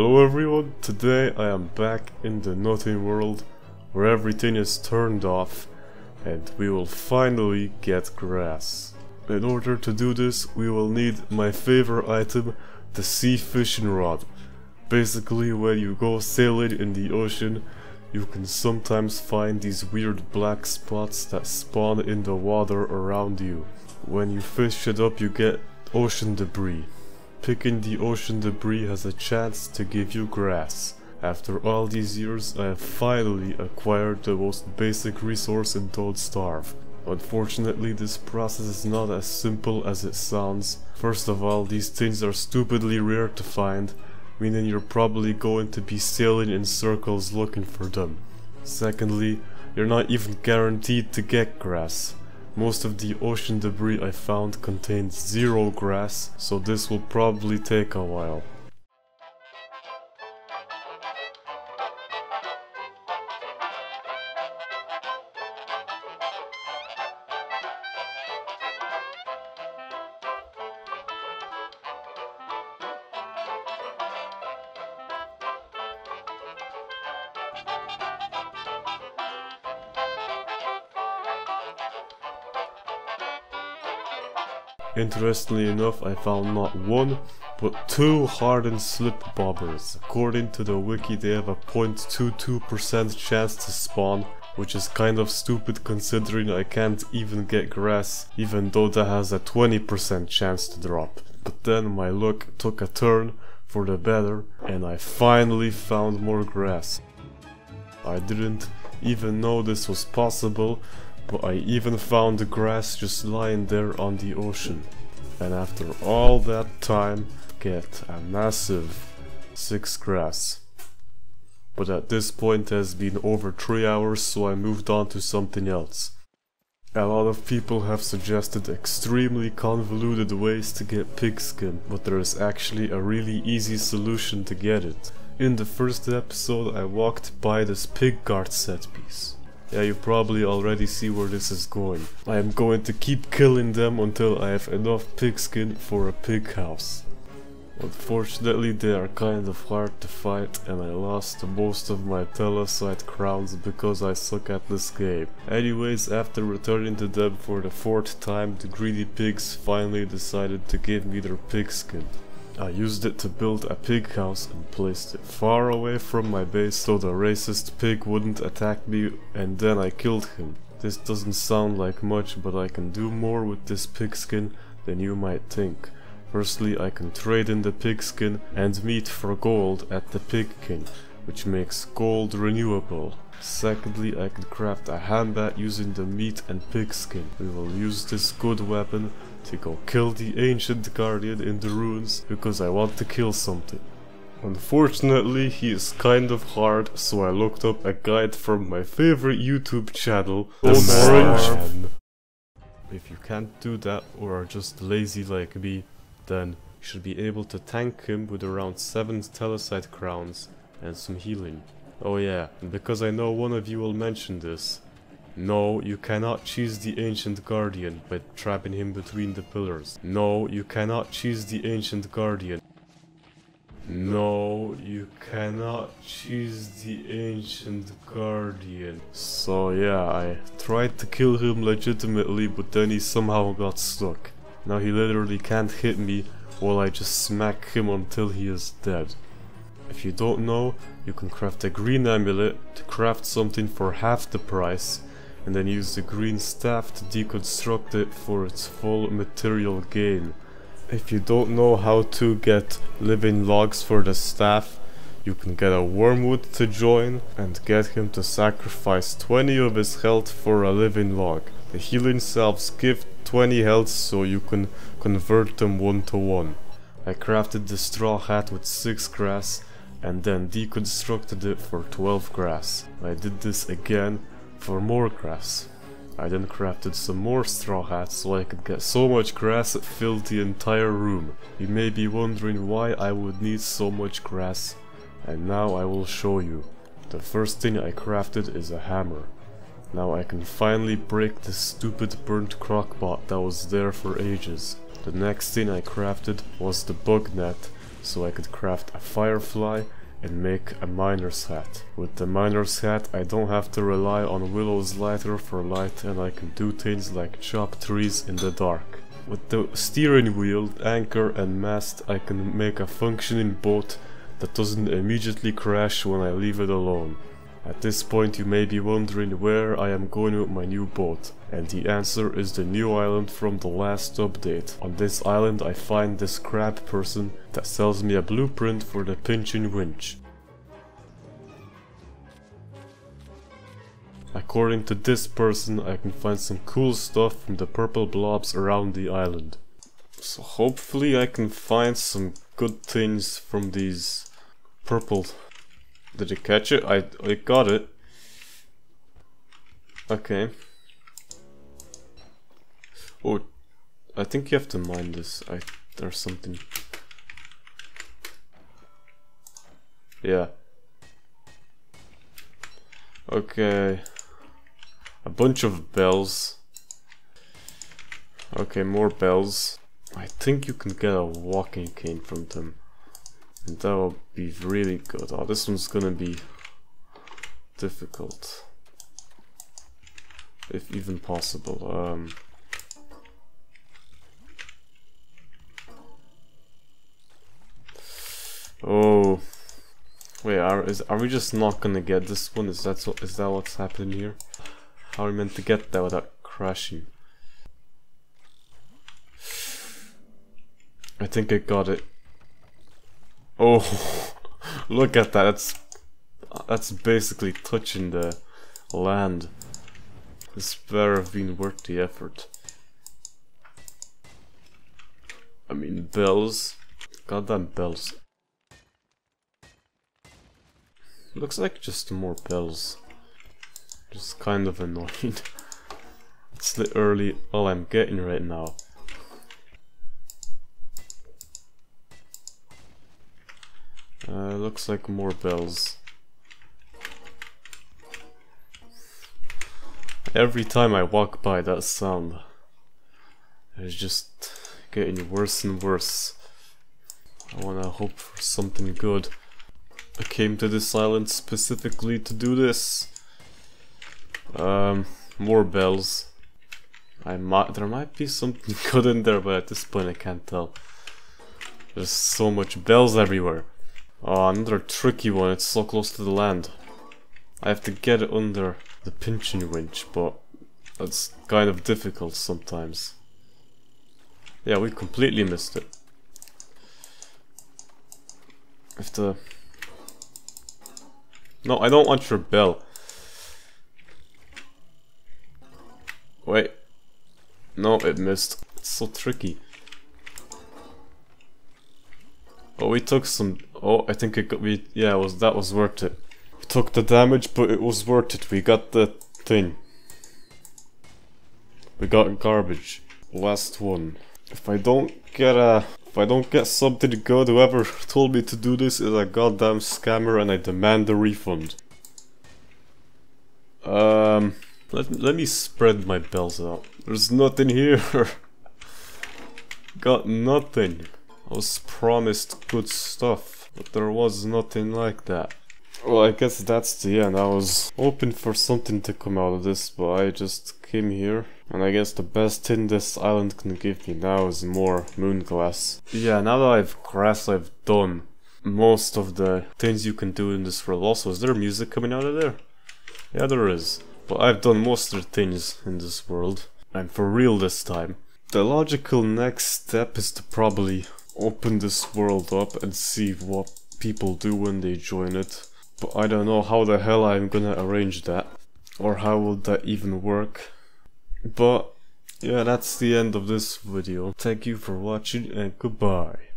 Hello everyone, today I am back in the nothing world where everything is turned off and we will finally get grass. In order to do this we will need my favorite item, the sea fishing rod. Basically when you go sailing in the ocean you can sometimes find these weird black spots that spawn in the water around you. When you fish it up you get ocean debris. Picking the ocean debris has a chance to give you grass. After all these years, I have finally acquired the most basic resource in Don't Starve. Unfortunately, this process is not as simple as it sounds. First of all, these things are stupidly rare to find, meaning you're probably going to be sailing in circles looking for them. Secondly, you're not even guaranteed to get grass. Most of the ocean debris I found contains zero grass, so this will probably take a while. Interestingly enough, I found not one, but two hardened slip bobbers. According to the wiki, they have a 0.22% chance to spawn, which is kind of stupid considering I can't even get grass, even though that has a 20% chance to drop. But then my luck took a turn for the better, and I finally found more grass. I didn't even know this was possible but I even found the grass just lying there on the ocean. And after all that time, get a massive 6 grass. But at this point has been over 3 hours so I moved on to something else. A lot of people have suggested extremely convoluted ways to get pigskin, but there is actually a really easy solution to get it. In the first episode I walked by this pig guard set piece. Yeah, you probably already see where this is going. I am going to keep killing them until I have enough pigskin for a pig house. Unfortunately they are kind of hard to fight and I lost most of my thulecite crowns because I suck at this game. Anyways, after returning to them for the fourth time, the greedy pigs finally decided to give me their pigskin. I used it to build a pig house and placed it far away from my base so the racist pig wouldn't attack me and then I killed him. This doesn't sound like much but I can do more with this pigskin than you might think. Firstly I can trade in the pigskin and meat for gold at the pig king, which makes gold renewable. Secondly I can craft a ham bat using the meat and pigskin. We will use this good weapon to go kill the ancient guardian in the ruins because I want to kill something. Unfortunately, he is kind of hard, so I looked up a guide from my favorite YouTube channel, Orange. If you can't do that or are just lazy like me, then you should be able to tank him with around 7 thulecite crowns and some healing. Oh yeah, and because I know one of you will mention this, no, you cannot cheese the Ancient Guardian by trapping him between the pillars. No, you cannot cheese the Ancient Guardian. No, you cannot cheese the Ancient Guardian. So yeah, I tried to kill him legitimately, but then he somehow got stuck. Now he literally can't hit me while I just smack him until he is dead. If you don't know, you can craft a green amulet to craft something for half the price and then use the green staff to deconstruct it for its full material gain. If you don't know how to get living logs for the staff, you can get a wormwood to join and get him to sacrifice 20 of his health for a living log. The healing salves give 20 health so you can convert them one to one. I crafted the straw hat with 6 grass and then deconstructed it for 12 grass. I did this again for more crafts. I then crafted some more straw hats so I could get so much grass it filled the entire room. You may be wondering why I would need so much grass, and now I will show you. The first thing I crafted is a hammer. Now I can finally break this stupid burnt crockpot that was there for ages. The next thing I crafted was the bug net, so I could craft a firefly and make a miner's hat. With the miner's hat I don't have to rely on Willow's lighter for light and I can do things like chop trees in the dark. With the steering wheel, anchor and mast I can make a functioning boat that doesn't immediately crash when I leave it alone. At this point you may be wondering where I am going with my new boat, and the answer is the new island from the last update. On this island I find this crab person that sells me a blueprint for the pinching winch. According to this person I can find some cool stuff from the purple blobs around the island. So hopefully I can find some good things from these purple did you catch it? I, I got it. Okay. Oh, I think you have to mine this. I there's something. Yeah. Okay. A bunch of bells. Okay, more bells. I think you can get a walking cane from them. And that will be really good. Oh, this one's gonna be difficult. If even possible. Um, oh. Wait, are, is, are we just not gonna get this one? Is that, so, is that what's happening here? How are we meant to get that without crashing? I think I got it. Oh, look at that. That's that's basically touching the land. This better have been worth the effort. I mean, bells. Goddamn bells. Looks like just more bells. Just kind of annoying. it's literally all I'm getting right now. Looks like more bells. Every time I walk by that sound, it's just getting worse and worse. I wanna hope for something good. I came to this island specifically to do this. Um, more bells. I might, there might be something good in there, but at this point I can't tell. There's so much bells everywhere. Oh, another tricky one. It's so close to the land. I have to get it under the pinching winch, but that's kind of difficult sometimes. Yeah, we completely missed it. If the... No, I don't want your bell. Wait. No, it missed. It's so tricky. Oh, we took some Oh, I think it got we yeah, was that was worth it. We took the damage, but it was worth it. We got the thing. We got garbage. Last one. If I don't get a if I don't get something good, whoever told me to do this is a goddamn scammer and I demand a refund. Um let, let me spread my bells out. There's nothing here. got nothing. I was promised good stuff. But there was nothing like that. Well, I guess that's the end. I was hoping for something to come out of this, but I just came here. And I guess the best thing this island can give me now is more moon glass. Yeah, now that I've grass, I've done most of the things you can do in this world. Also, is there music coming out of there? Yeah, there is. But I've done most of the things in this world. And for real this time. The logical next step is to probably open this world up and see what people do when they join it. But I don't know how the hell I'm gonna arrange that. Or how would that even work. But yeah, that's the end of this video. Thank you for watching and goodbye.